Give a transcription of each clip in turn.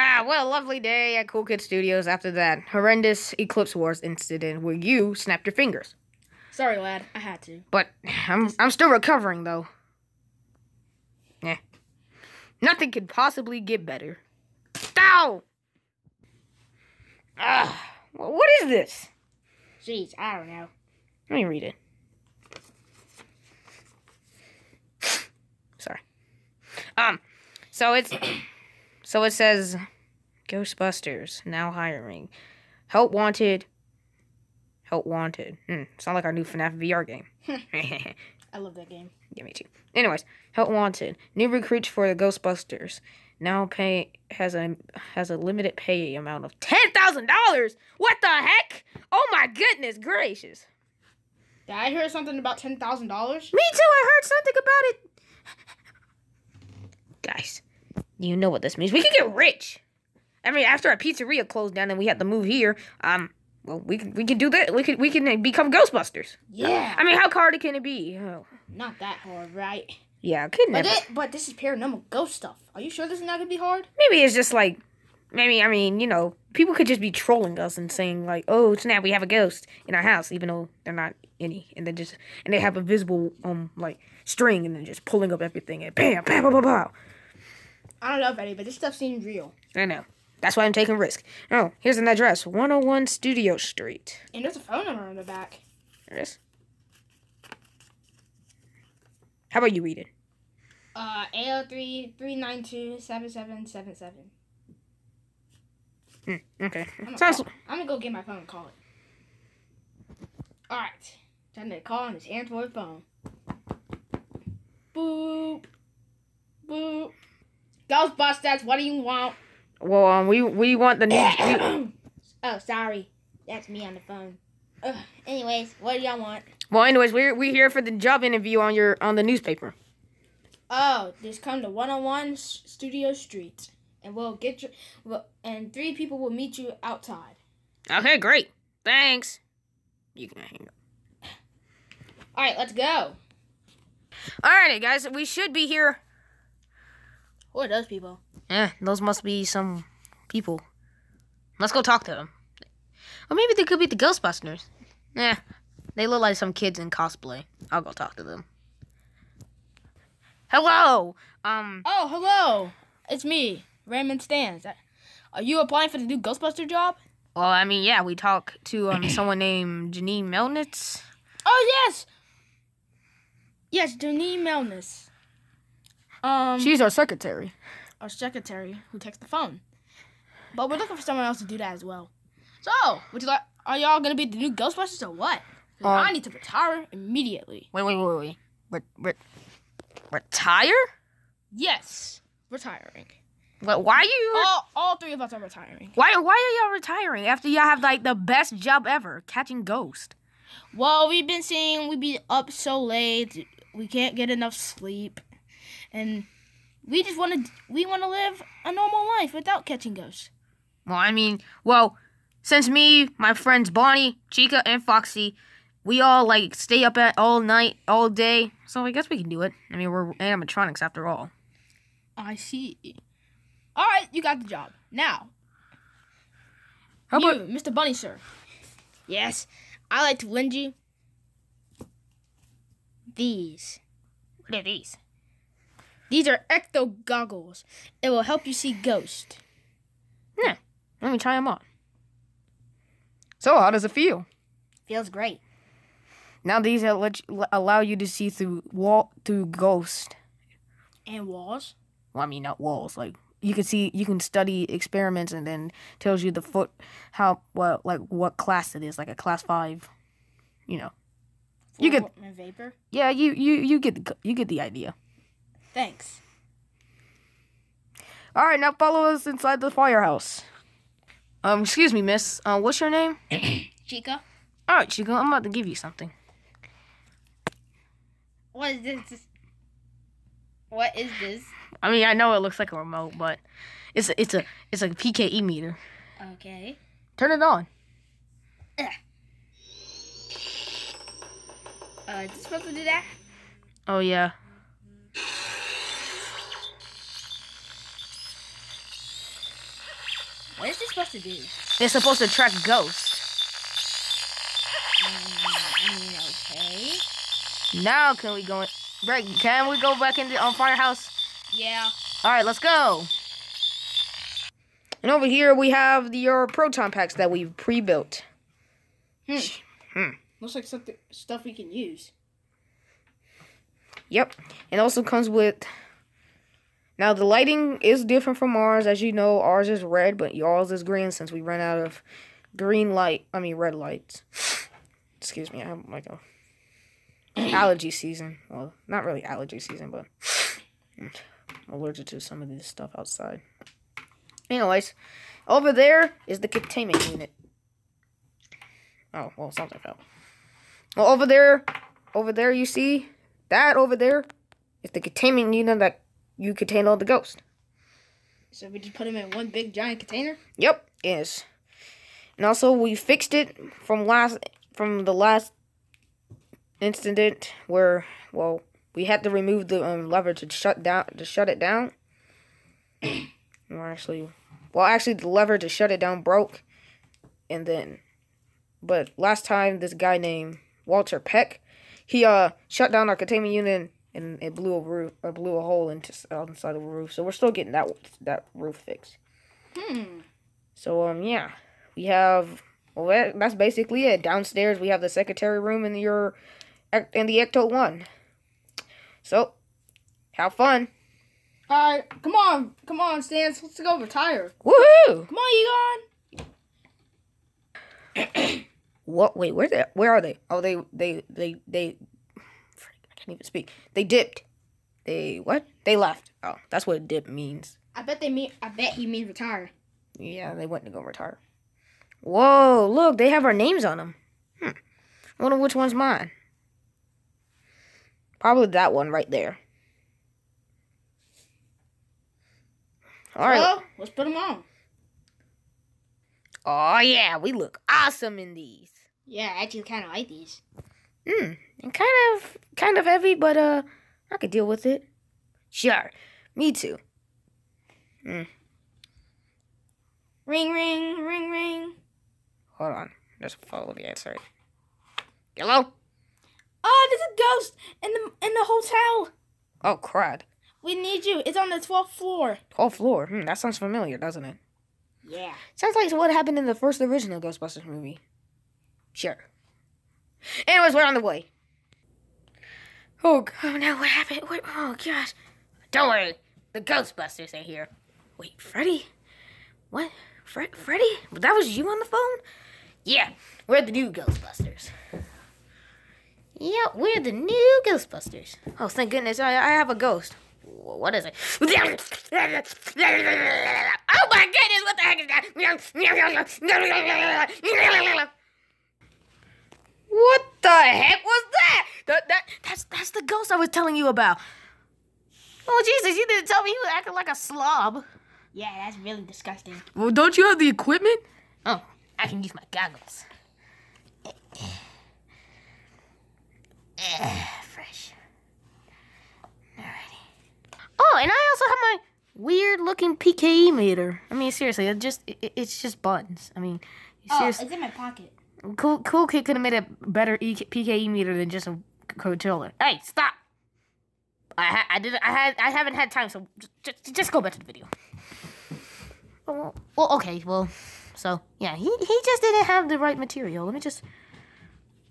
Ah, what a lovely day at Cool Kid Studios after that horrendous Eclipse Wars incident where you snapped your fingers. Sorry, lad. I had to. But I'm I'm still recovering though. Yeah. Nothing could possibly get better. Ow! Ah, what is this? Jeez, I don't know. Let me read it. Sorry. Um, so it's so it says Ghostbusters now hiring. Help wanted. Help wanted. Hmm, sound like our new FNAF VR game. I love that game. Give me two. Anyways, help wanted. New recruits for the Ghostbusters. Now pay has a has a limited pay amount of ten thousand dollars. What the heck? Oh my goodness gracious! Did I hear something about ten thousand dollars? Me too. I heard something about it. Guys, you know what this means. We can get rich. I mean, after our pizzeria closed down and we had to move here, um, well, we can we can do that. We can we can become Ghostbusters. Yeah. I mean, how hard can it be? Oh, Not that hard, right? yeah, I could But never. it, but this is paranormal ghost stuff. Are you sure this is not gonna be hard? Maybe it's just like, maybe I mean, you know, people could just be trolling us and saying like, "Oh snap, we have a ghost in our house," even though they're not any, and they just and they have a visible um like string and then just pulling up everything and bam, bam, bam, bam, bam. I don't know if any, but this stuff seems real. I know. That's why I'm taking risk. Oh, here's an address: 101 Studio Street. And there's a phone number on the back. There it is. How about you read it? Uh, 803 392 7777. Hmm, okay. I'm gonna, Sounds. call- I'm gonna go get my phone and call it. Alright. Time to call on this Android phone. Boop. Boop. Ghostbusters, what do you want? Well, um, we we want the new. oh, sorry. That's me on the phone. Ugh. Anyways, what do y'all want? well, anyways, we're we here for the job interview on your on the newspaper. Oh, just come to 101 S- Studio Street. And we'll get you. Well, and three people will meet you outside. Okay, great. Thanks. You can hang up. Alright, let's go. Alrighty, guys, we should be here. Who are those people? Yeah, those must be some people. Let's go talk to them. Or maybe they could be the Ghostbusters. Eh, they look like some kids in cosplay. I'll go talk to them. Hello. Um. Oh, hello. It's me, Raymond Stantz. Uh, Are you applying for the new Ghostbuster job? Well, I mean, yeah, we talked to um someone named Janine Melnitz. Oh, yes. Yes, Janine Melnitz. Um, She's our secretary. our secretary who takes the phone. But we're looking for someone else to do that as well. So, would you like? Are y'all gonna be the new Ghostbusters or what? Um, I need to retire immediately. Wait, wait, wait, wait. Re- re- retire? Yes, retiring. But Why are you? All, all three of us are retiring. Why? Why are y'all retiring after y'all have like the best job ever, catching ghosts? Well, we've been seeing we be up so late, we can't get enough sleep, and we just want to we want to live a normal life without catching ghosts. Well, I mean, well, since me, my friends Bonnie, Chica, and Foxy, we all like stay up at all night, all day. So I guess we can do it. I mean, we're animatronics after all. I see. All right, you got the job. Now, How you, about? Mr. Bunny, sir. Yes, I like to lend you these. What are these? These are ecto goggles. It will help you see ghosts. Let me try them on. So, how does it feel? Feels great. Now these let you, allow you to see through wall through ghosts. And walls. Well, I mean not walls. Like you can see, you can study experiments, and then tells you the foot how well like what class it is, like a class five. You know. You get- vapor. Yeah, you you you get the, you get the idea. Thanks. All right, now follow us inside the firehouse. Um, excuse me, miss. Uh, what's your name? Chica. All right, Chico, I'm about to give you something. What is this? What is this? I mean, I know it looks like a remote, but it's a, it's a it's a PKE meter. Okay. Turn it on. Uh, is this supposed to do that? Oh yeah. What is this supposed to do? It's supposed to track ghosts. Mm, I mean, okay. Now can we go in? Can we go back in the on firehouse? Yeah. All right, let's go. And over here we have the your proton packs that we've pre-built. Hmm. Hmm. Looks like something stuff we can use. Yep. It also comes with. Now the lighting is different from ours, as you know. Ours is red, but yours is green since we ran out of green light. I mean red lights. Excuse me. I have like a allergy season. Well, not really allergy season, but I'm allergic to some of this stuff outside. Anyways, over there is the containment unit. Oh well, something fell. Well, over there, over there, you see that over there is the containment unit that you contain all the ghosts. So we just put them in one big giant container. Yep, yes. And also we fixed it from last from the last incident where well we had to remove the um, lever to shut down to shut it down. or actually, well actually the lever to shut it down broke, and then, but last time this guy named Walter Peck, he uh shut down our containment unit and it blew a roof or blew a hole into inside the roof. So we're still getting that that roof fixed. Hmm. So um yeah, we have well that, that's basically it. Downstairs we have the secretary room in your in the Ecto one. So have fun. All right, come on, come on, Stantz. Let's go retire. Woohoo! Come on, Egon. What? Wait, where they? Where are they? Oh, they they they they. Can't even speak. They dipped. They what? They left. Oh, that's what dip means. I bet they mean. I bet he means retire. Yeah, they went to go retire. Whoa! Look, they have our names on them. Hmm. I wonder which one's mine. Probably that one right there. All right. Well, let's put them on. Oh yeah, we look awesome in these. Yeah, I actually kind of like these. Hmm. And kind of, kind of heavy, but uh, I could deal with it. Sure. Me too. Hmm. Ring, ring, ring, ring. Hold on. Just follow the answer. Hello. Oh, there's a ghost in the in the hotel. Oh crud. We need you. It's on the twelfth floor. 12th floor. Hmm. That sounds familiar, doesn't it? Yeah. Sounds like what happened in the first original Ghostbusters movie. Sure. Anyways, we're on the way. Oh, oh no, what happened? What? Oh, gosh. Don't worry. The Ghostbusters are here. Wait, Freddy? What? Fred? Freddy? That was you on the phone? Yeah, we're the new Ghostbusters. Yeah, we're the new Ghostbusters. Oh, thank goodness, I, I have a ghost. What is it? Oh my goodness, what the heck is that? What the heck was that? That, that that's that's the ghost I was telling you about. Oh Jesus, you didn't tell me he was acting like a slob. Yeah, that's really disgusting. Well, don't you have the equipment? Oh, I can use my goggles. Fresh. Alrighty. Oh, and I also have my weird looking PKE meter. I mean, seriously, it just it, it's just buttons. I mean, Oh, seriously, it's in my pocket. Cool cool kid could have made a better e- PKE meter than just a controller. Hey, stop! I I did I had I haven't had time, so just just go back to the video. Oh, well, okay, well, so yeah, he he just didn't have the right material. Let me just.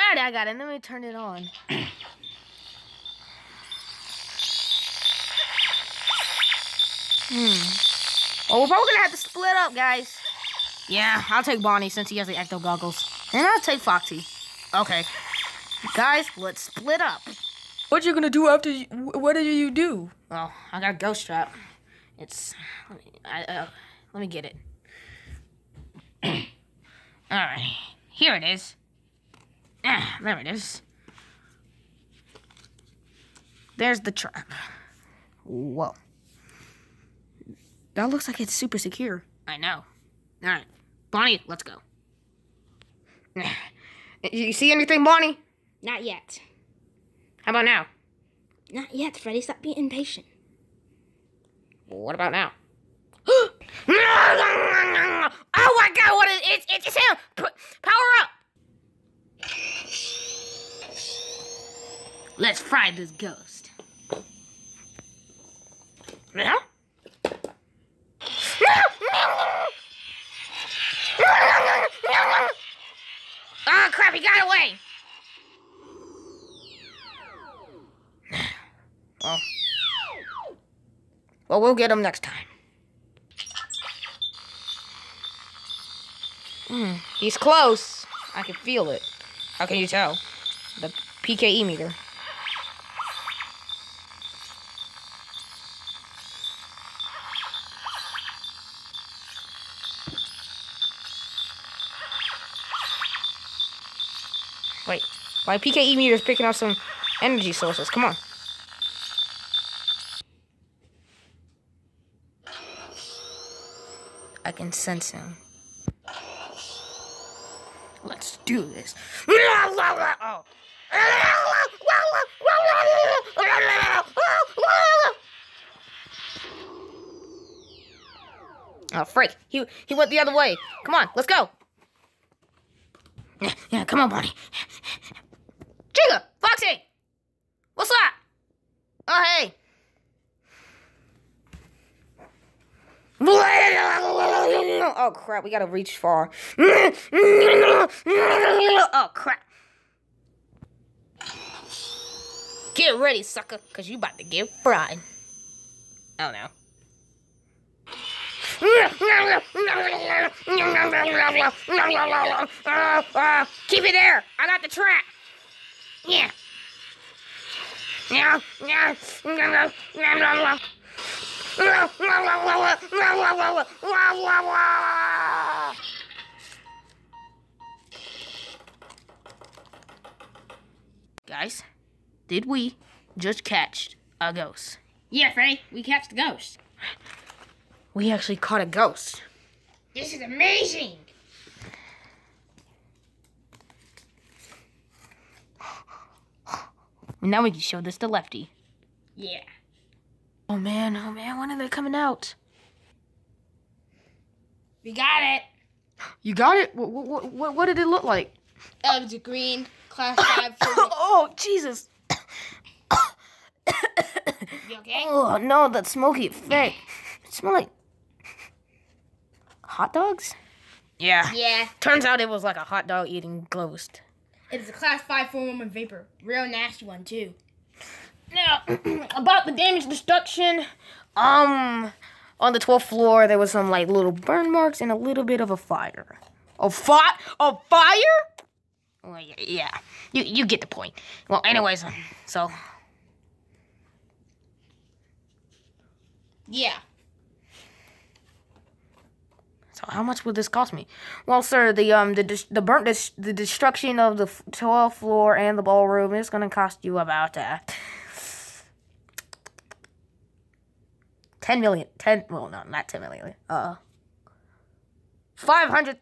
Alright, I got it. Let me turn it on. hmm. Well, we're probably gonna have to split up, guys. Yeah, I'll take Bonnie since he has the ecto goggles, and I'll take Foxy. Okay, guys, let's split up. What you gonna do after? You, what did you do? Well, I got a ghost trap. It's, let me, I, uh, let me get it. All right, here it is. Ah, there it is. There's the trap. Whoa. That looks like it's super secure. I know. All right, Bonnie, let's go. You see anything, Bonnie? Not yet. How about now? Not yet, Freddy. Stop being impatient. What about now? Oh my god, what is it? It's, it's him. P- power up. Let's fry this ghost. Yeah? Ah, crap, he got away. Well, well, we'll get him next time. Hmm, he's close. I can feel it. How can you tell? The PKE meter. Wait, my PKE meter is picking up some energy sources. Come on. I can sense him. Let's do this. Oh. Freak. He, he went the other way. Come on, let's go. Yeah, yeah, come on, Bonnie. Chica, Foxy, what's up? Oh, hey. Oh crap, we gotta reach far. Oh crap. Get ready, sucker, cause you about to get fried. Oh no. Keep it there. I got the trap. Yeah. Yeah. Yeah. Guys, did we just catch a ghost? Yeah, Freddy, we catch the ghost. We actually caught a ghost. This is amazing. Now we can show this to Lefty. Yeah. Oh man, oh man, when are they coming out? We got it. You got it? What, what, what, what did it look like? Oh, it's a green class five. oh, Jesus. you okay? Oh, no, that smoky effect. It smelled like hot dogs? Yeah. Yeah. Turns out it was like a hot dog eating ghost. It is a class five full roaming vapor. Real nasty one too. Now, About the damage destruction, um, on the 12th floor, there was some like little burn marks and a little bit of a fire. A fire? A fire? Well, yeah. You, you get the point. Well, anyways, um, so yeah. So how much would this cost me? Well, sir, the um the the burnt the destruction of the 12th floor and the ballroom is gonna cost you about uh ten million. Ten well no not ten million. Uh five hundred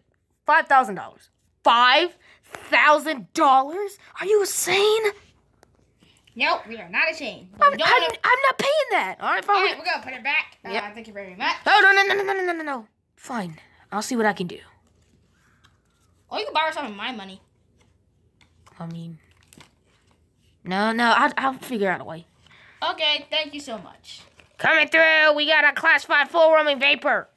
five thousand dollars. Five thousand dollars? Are you insane? Nope, we are not ashamed. I'm, I'm, wanna- I'm not paying that. All right, fine. right, we're gonna put it back. Uh, Yep. Thank you very much. Oh no no no no no no no no. Fine. I'll see what I can do. Or you can borrow some of my money. I mean, no no. I'll, I'll figure out a way. Okay, thank you so much. Coming through, we got a class 5 full roaming vapor.